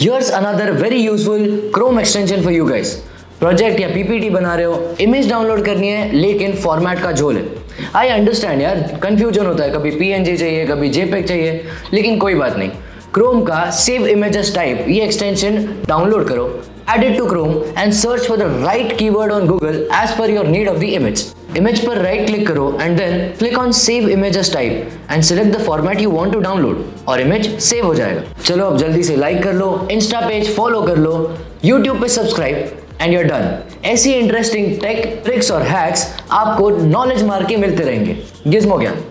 Here's another very useful Chrome extension for you guys. Project या PPT बना रहे हो इमेज डाउनलोड करनी है, लेकिन फॉर्मेट का झोल है। आई अंडरस्टैंड यार कंफ्यूजन होता है, कभी पीएनजी चाहिए, कभी जेपेक चाहिए, लेकिन कोई बात नहीं। क्रोम का सेव इमेजेस टाइप ये एक्सटेंशन डाउनलोड करो add it to Chrome and search for the right keyword on Google as per your need of the image image पर राइट क्लिक करो and then click on save images type and select the format you want to download और image save हो जाएगा। चलो अब जल्दी से like कर लो इंस्टा पेज फॉलो कर लो यूट्यूब पे सब्सक्राइब एंड यूर डन ऐसी इंटरेस्टिंग टेक ट्रिक्स और हैक्स आपको नॉलेज मार के मिलते रहेंगे। गिज्मो ज्ञान